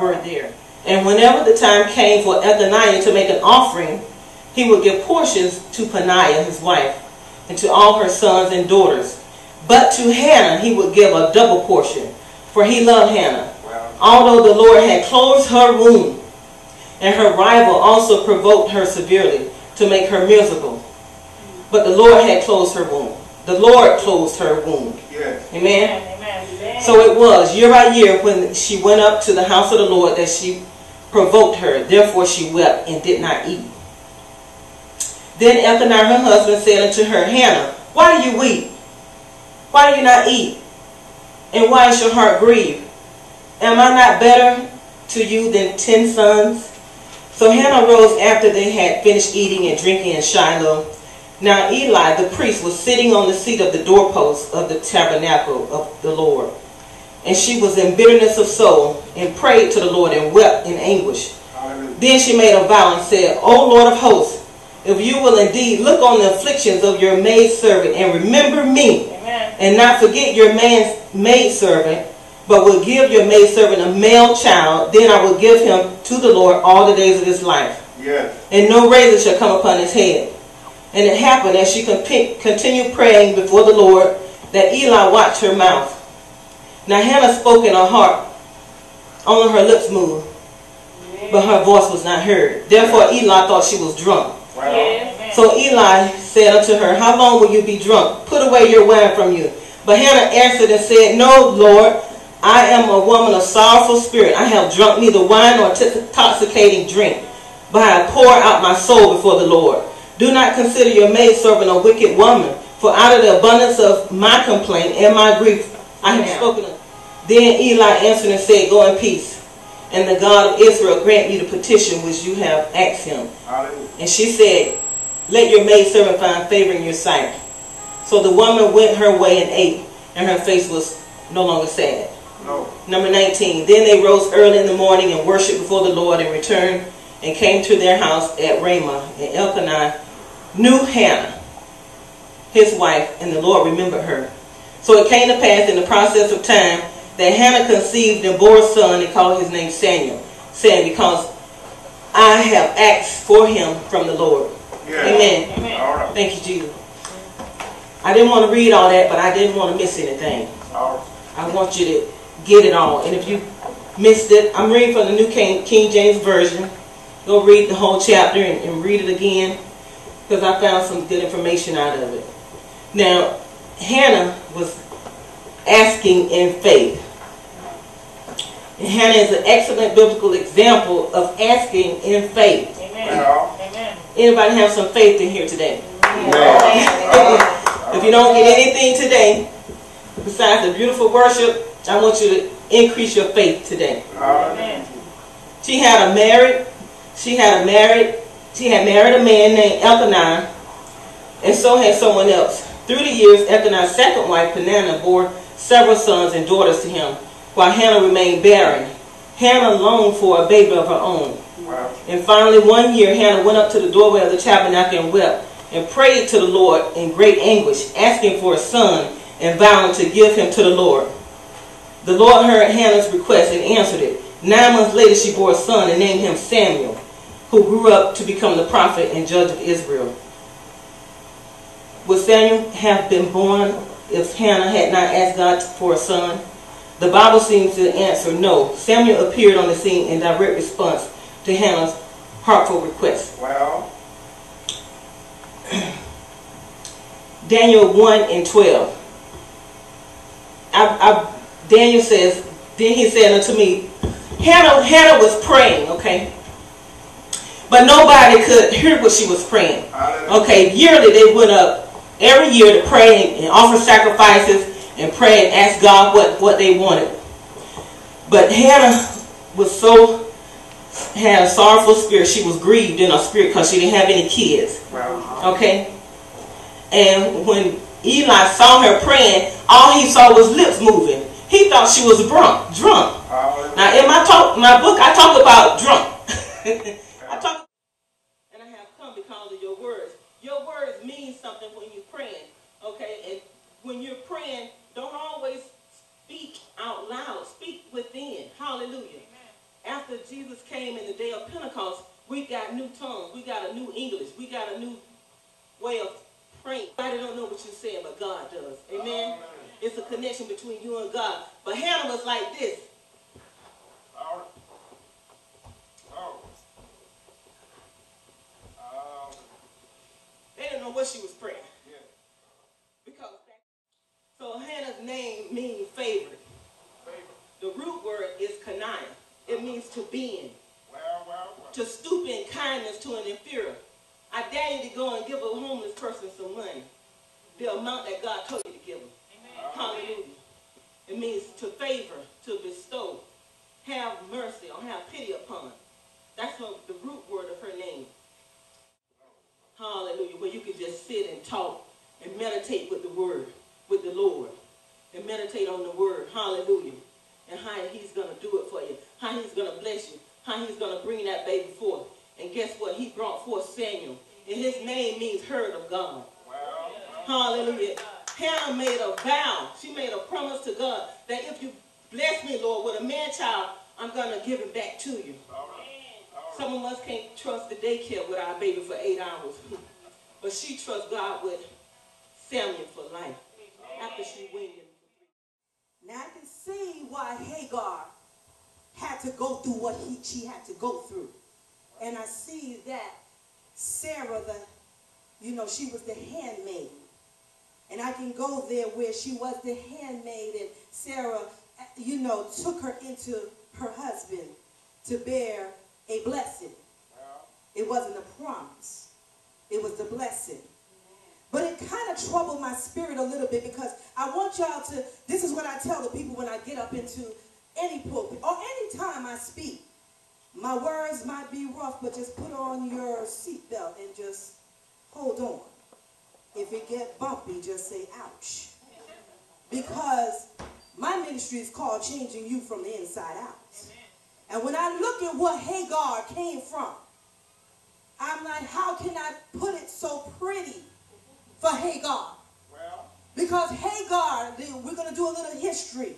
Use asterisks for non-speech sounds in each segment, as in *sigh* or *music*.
were there. And whenever the time came for Elkanah to make an offering, he would give portions to Peninnah, his wife, and to all her sons and daughters. But to Hannah he would give a double portion, for he loved Hannah. Although the Lord had closed her womb, and her rival also provoked her severely to make her miserable. But the Lord had closed her womb. The Lord closed her womb. Yes. Amen. So it was year by year when she went up to the house of the Lord that she provoked her. Therefore she wept and did not eat. Then Elkanah her husband said unto her, Hannah, why do you weep? Why do you not eat? And why is your heart grieved? Am I not better to you than ten sons? So Hannah rose after they had finished eating and drinking in Shiloh. Now Eli the priest was sitting on the seat of the doorpost of the tabernacle of the Lord. And she was in bitterness of soul and prayed to the Lord and wept in anguish. Hallelujah. Then she made a vow and said, O Lord of hosts, if you will indeed look on the afflictions of your maidservant and remember me, Amen. and not forget your man's maidservant, but will give your maidservant a male child, then I will give him to the Lord all the days of his life. Yes. And no razor shall come upon his head. And it happened as she continued praying before the Lord that Eli watched her mouth. Now Hannah spoke in her heart, only her lips moved, but her voice was not heard. Therefore Eli thought she was drunk. So Eli said unto her, How long will you be drunk? Put away your wine from you. But Hannah answered and said, No, Lord, I am a woman of sorrowful spirit. I have drunk neither wine nor intoxicating drink, but I poured out my soul before the Lord. Do not consider your maidservant a wicked woman, for out of the abundance of my complaint and my grief I have Yeah. spoken. Then Eli answered and said, Go in peace, and the God of Israel grant you the petition which you have asked him. Hallelujah. And she said, Let your maidservant find favor in your sight. So the woman went her way and ate, and her face was no longer sad. No. Number 19. Then they rose early in the morning and worshipped before the Lord and returned and came to their house at Ramah. And Elkanah knew Hannah, his wife, and the Lord remembered her. So it came to pass in the process of time that Hannah conceived and bore a son and called his name Samuel, saying, Because I have asked for him from the Lord. Yes. Amen. Amen. All right. Thank you, Jesus. I didn't want to read all that, but I didn't want to miss anything. All right. I want you to get it all. And if you missed it, I'm reading from the New King, King James Version. Go read the whole chapter and, and read it again because I found some good information out of it. Now, Hannah was asking in faith. And Hannah is an excellent biblical example of asking in faith. Amen. Amen. Anybody have some faith in here today? Well. *laughs* If you don't get anything today, besides the beautiful worship, I want you to increase your faith today. Hallelujah. She had a married, she had a married, she had married a man named Elkanah, and so had someone else. Through the years, Elkanah's second wife, Peninnah, bore several sons and daughters to him, while Hannah remained barren. Hannah longed for a baby of her own. Well. And finally, one year, Hannah went up to the doorway of the tabernacle and wept and prayed to the Lord in great anguish, asking for a son and vowing to give him to the Lord. The Lord heard Hannah's request and answered it. Nine months later, she bore a son and named him Samuel, who grew up to become the prophet and judge of Israel. Would Samuel have been born if Hannah had not asked God for a son? The Bible seems to answer no. Samuel appeared on the scene in direct response to Hannah's heartful request. Well. *clears throat* Daniel 1 and 12. I, I, Daniel says, then he said unto me, Hannah, Hannah was praying, okay? But nobody could hear what she was praying. Okay, yearly they went up every year to pray and offer sacrifices and pray and ask God what, what they wanted. But Hannah was so, had a sorrowful spirit. She was grieved in her spirit because she didn't have any kids. Okay? And when Eli saw her praying, all he saw was lips moving. He thought she was drunk. Drunk. Now in my talk, my book, I talk about drunk. *laughs* I talk, and I have come because of your words. Your words mean when you're praying, okay? And when you're praying, don't always speak out loud. Speak within. Hallelujah. After Jesus came in the day of Pentecost, we got new tongues. We got a new English. We got a new way of praying. I don't know what you're saying, but God does. Amen? Amen. It's a connection between you and God. But Hannah was like this. Oh. Oh. Um. They didn't know what she was praying. Yeah. Because so Hannah's name means favorite. Favorite. The root word is kanaya. It uh-huh. means to bend. Well. To stoop in kindness to an inferior. I dare you to go and give a homeless person some money. The amount that God told you to give them. Amen. Hallelujah. It means to favor, to bestow, have mercy, or have pity upon. That's what the root word of. Hallelujah. Where you can just sit and talk and meditate with the word, with the Lord. And meditate on the word. Hallelujah. And how he's going to do it for you. How he's going to bless you. How he's going to bring that baby forth. And guess what? He brought forth Samuel. And his name means heard of God. Hallelujah. Hannah made a vow. She made a promise to God that if you bless me, Lord, with a man child, I'm going to give him back to you. Some of us can't trust the daycare with our baby for eight hours. but she trusts God with Samuel for life. After she weaned him. Now I can see why Hagar had to go through what he, she had to go through. And I see that Sarah, the, you know, she was the handmaid. And I can go there where she was the handmaid and Sarah, you know, took her into her husband to bear a blessing. It wasn't a promise. It was the blessing. But it kind of troubled my spirit a little bit because I want y'all to, this is what I tell the people when I get up into any pulpit or any time I speak. My words might be rough, but just put on your seatbelt and just hold on. If it get bumpy, just say ouch. Because my ministry is called changing you from the inside out. And when I look at what Hagar came from, I'm like, how can I put it so pretty for Hagar? Well, because Hagar, we're going to do a little history.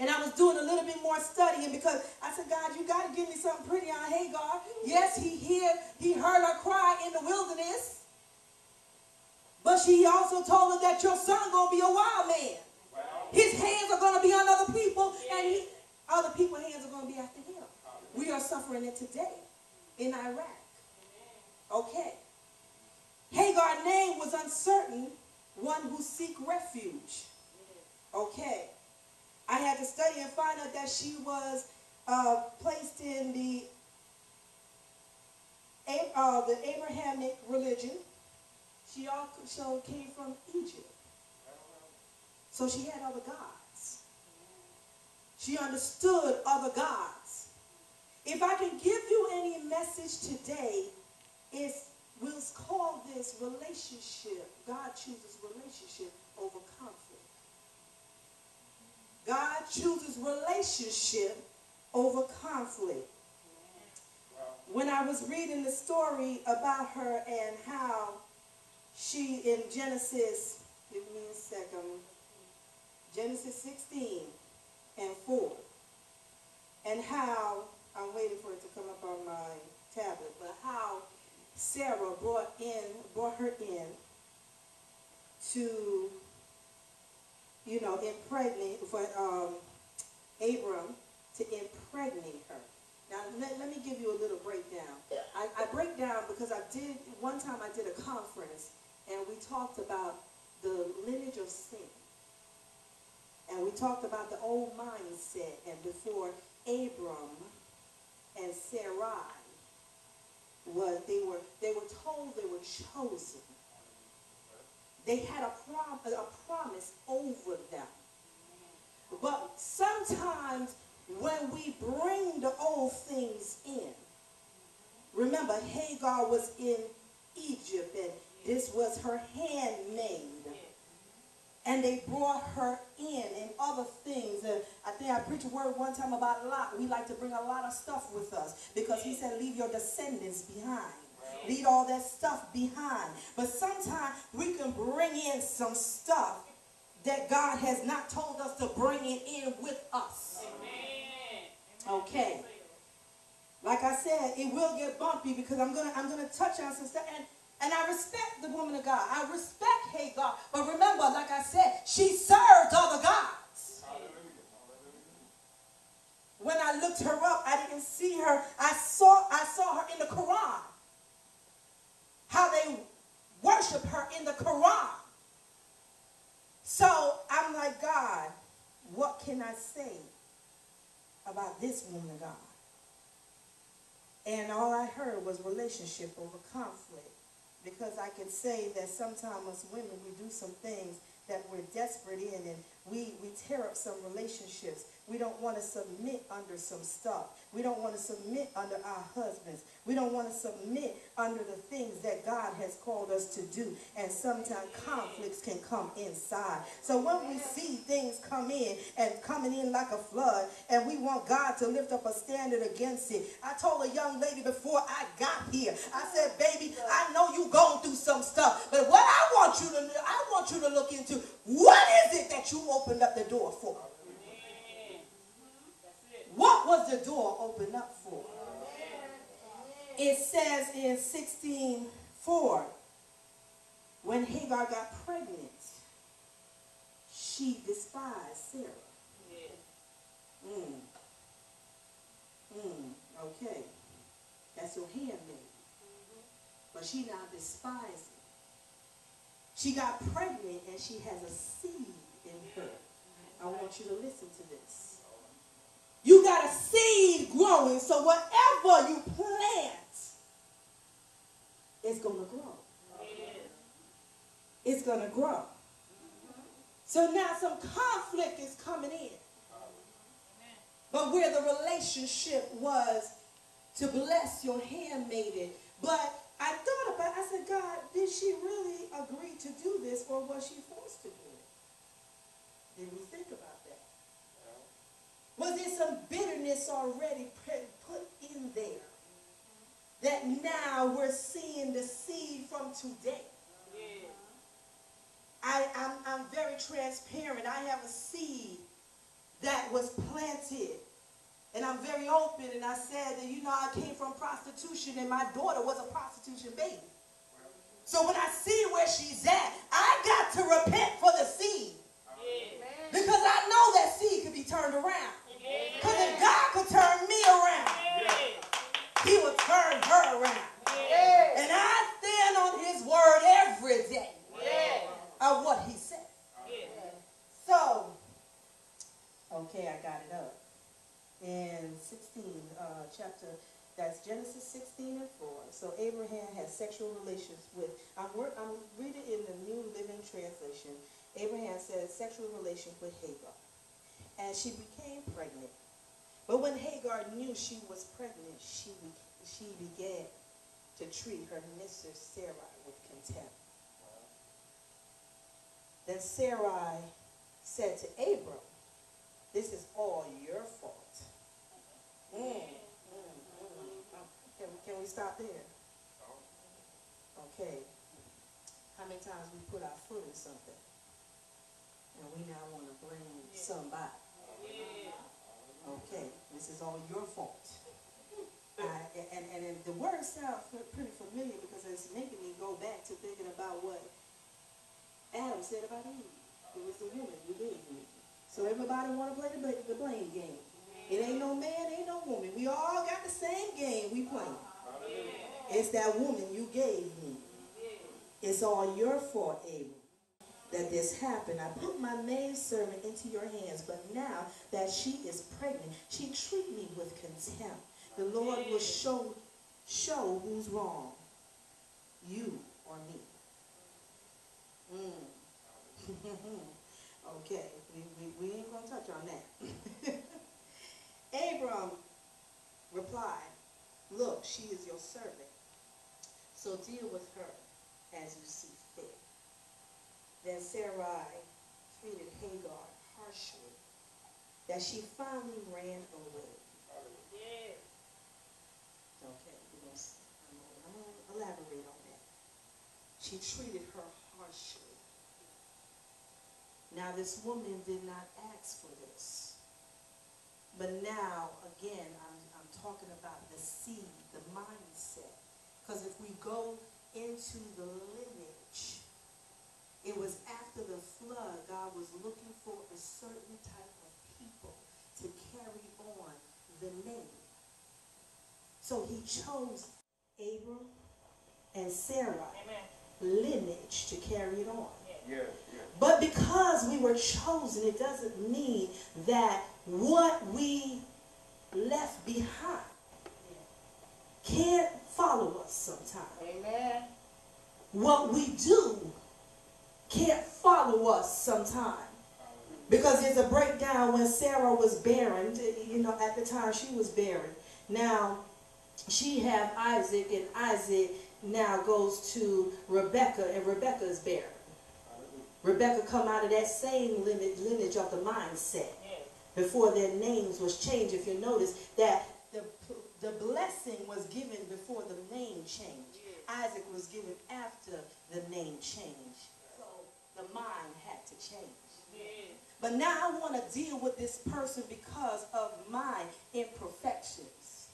And I was doing a little bit more studying because I said, God, you got to give me something pretty on Hagar. Yes, he heard, he heard her cry in the wilderness. But she also told her that your son going to be a wild man. Wow. His hands are going to be on other people and he, other people's hands are going to be after him. We are suffering it today in Iraq. Okay. Hagar's name was uncertain, one who seek refuge. Okay. I had to study and find out that she was uh, placed in the uh, the Abrahamic religion. She also came from Egypt. So she had other gods. She understood other gods. If I can give you any message today, it's we'll call this relationship. God chooses relationship over conflict. God chooses relationship over conflict. When I was reading the story about her and how she in Genesis, give me a second, Genesis 16 and 4, and how, I'm waiting for it to come up on my tablet, but how Sarah brought in, brought her in to you know, impregnate, for um, Abram to impregnate her. Now, let, let, me give you a little breakdown. I, I break down because I did, one time I did a conference and we talked about the lineage of sin. And we talked about the old mindset and before Abram and Sarai was they were they were told they were chosen they had a, prom a promise over them. But sometimes when we bring the old things in, remember Hagar was in Egypt and this was her handmaid. And they brought her in and other things. And I think I preached a word one time about a Lot. We like to bring a lot of stuff with us because he said, leave your descendants behind leave all that stuff behind. But sometimes we can bring in some stuff that God has not told us to bring it in with us. Okay. like I said, it will get bumpy because I'm gonna I'm gonna touch on some stuff and and I respect the woman of God. I respect Hagar. But remember, like I said, she served other gods. When I looked her up, I didn't see her. I saw I saw her in the Quran. How they worship her in the Quran. So I'm like, God, what can I say about this woman of God? And all I heard was relationship over conflict. Because I can say that sometimes as women, we do some things that we're desperate in and we, we tear up some relationships. We don't want to submit under some stuff. We don't want to submit under our husbands. We don't want to submit under the things that God has called us to do. And sometimes conflicts can come inside. So when we see things come in and coming in like a flood, and we want God to lift up a standard against it. I told a young lady before I got here, I said, baby, I know you going through some stuff, but what I want you to I want you to look into, what is it that you opened up the door for? What was the door opened up for? It says in 16:4, when Hagar got pregnant, she despised Sarah. Mm. Mm. Okay. That's your handmaid. But she now despises. She got pregnant and she has a seed in her. I want you to listen to this. You got a seed growing, so whatever you plant, it's going to grow. It's going to grow. So now some conflict is coming in. But where the relationship was to bless your handmaiden. But I thought about it. I said, God, did she really agree to do this or was she forced to do it? Did we think about that? Was there some bitterness already put in there? That now we're seeing the seed from today. I, I'm, I'm very transparent. I have a seed that was planted. And I'm very open. And I said that, you know, I came from prostitution and my daughter was a prostitution baby. So when I see where she's at, I got to repent for the seed. Because I know that seed could be turned around. He would turn her around. And I stand on his word every day of what he said. So, okay, I got it up. In 16, uh, chapter, that's Genesis 16 and 4. So Abraham had sexual relations with, I'm, I'm reading in the New Living Translation. Abraham said sexual relations with Hagar. And she became pregnant. But when Hagar knew she was pregnant, she, she began to treat her mistress Sarai with contempt. Then Sarai said to Abram, this is all your fault. Mm, mm, mm. Can, can we stop there? Okay. How many times we put our foot in something and we now want to blame somebody? Okay, this is all your fault. Uh, and, and, and the word sounds pretty familiar because it's making me go back to thinking about what Adam said about Eve. It was the woman you gave me. So everybody want to play the, the blame game. It ain't no man, ain't no woman. We all got the same game we play. It's that woman you gave me. It's all your fault, Abel that this happened. I put my maidservant into your hands, but now that she is pregnant, she treat me with contempt. The Lord will show show who's wrong, you or me. Mm. *laughs* okay, we, we, we ain't going to touch on that. *laughs* Abram replied, Look, she is your servant, so deal with her as you see Then Sarai treated Hagar harshly, that she finally ran away. Yeah. Okay, I'm going to elaborate on that. She treated her harshly. Now, this woman did not ask for this. But now, again, I'm, I'm talking about the seed, the mindset. Because if we go into the lineage, it was after the flood, God was looking for a certain type of people to carry on the name. So he chose Abram and Sarah Amen. lineage to carry it on. Yes, yes. But because we were chosen, it doesn't mean that what we left behind can't follow us sometimes. Amen. What we do can't follow us sometimes. Because there's a breakdown when Sarah was barren, you know, at the time she was barren. Now, she have Isaac, and Isaac now goes to Rebecca, and Rebecca is barren. Rebecca come out of that same lineage, lineage of the mindset before their names was changed. If you notice that the, the blessing was given before the name change. Isaac was given after the name change. The mind had to change. But now I want to deal with this person because of my imperfections.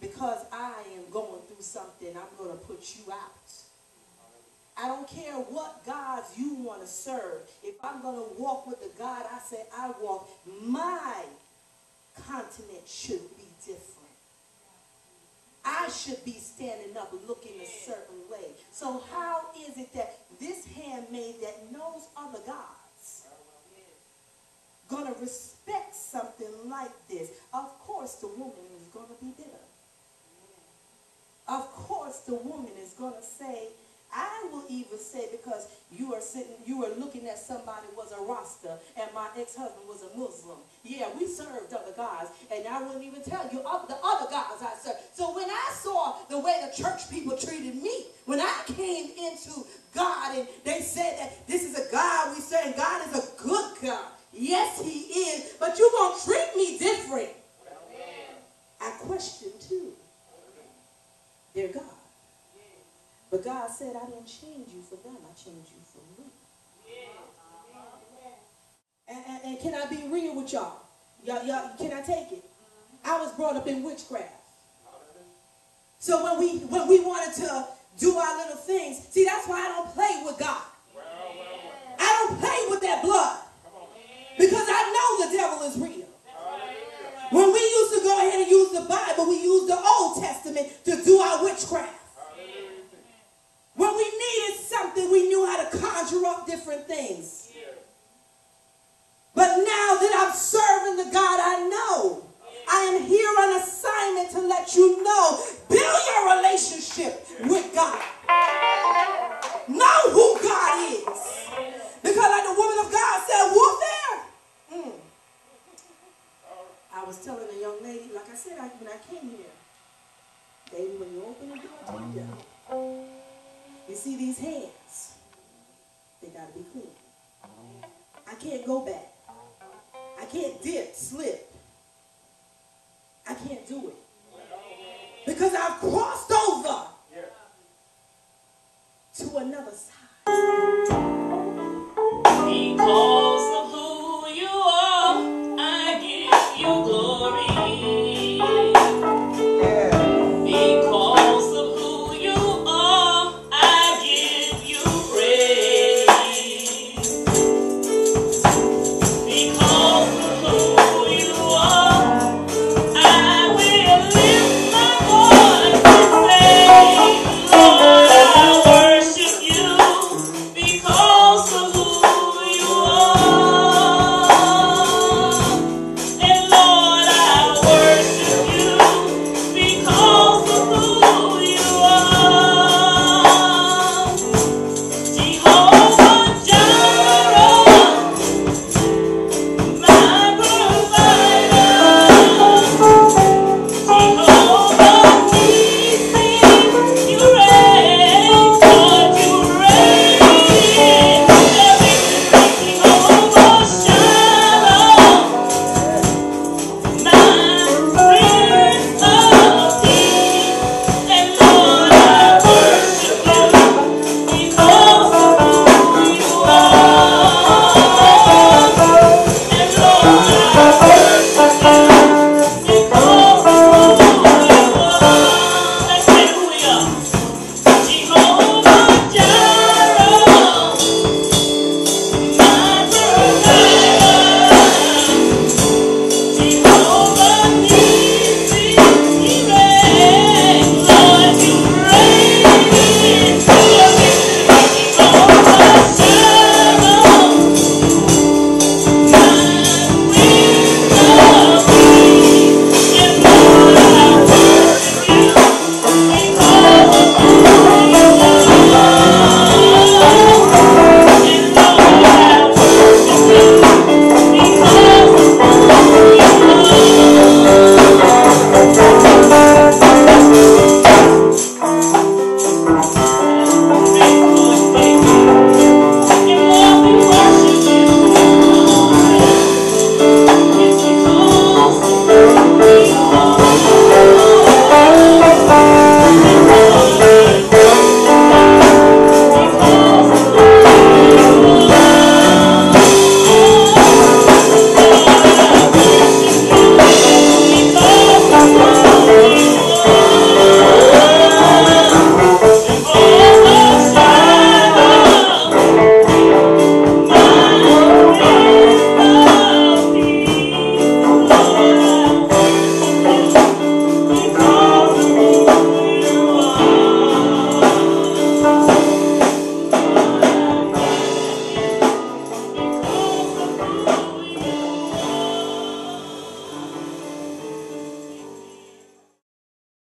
Because I am going through something, I'm going to put you out. I don't care what gods you want to serve. If I'm going to walk with the God I say I walk, my continent should be different. I should be standing up looking a certain way. So how is it that this handmaid that knows other gods gonna respect something like this? Of course the woman is gonna be bitter. Of course the woman is gonna say, I will even say because you are sitting, you are looking at somebody was a Rasta and my ex-husband was a Muslim. Yeah, we served other gods, and I wouldn't even tell you the other gods I served. So when I saw the way the church people treated me, when I came into God and they said that this is a God we serve, and God is a good God. Yes, He is, but you gonna treat me different. I question too. Their God. But God said, I didn't change you for them. I changed you for me. And, and, and can I be real with y'all? Y'all, y'all? Can I take it? I was brought up in witchcraft. So when we when they got to be clean. I can't go back. I can't dip, slip. I can't do it. Because I've crossed over to another side.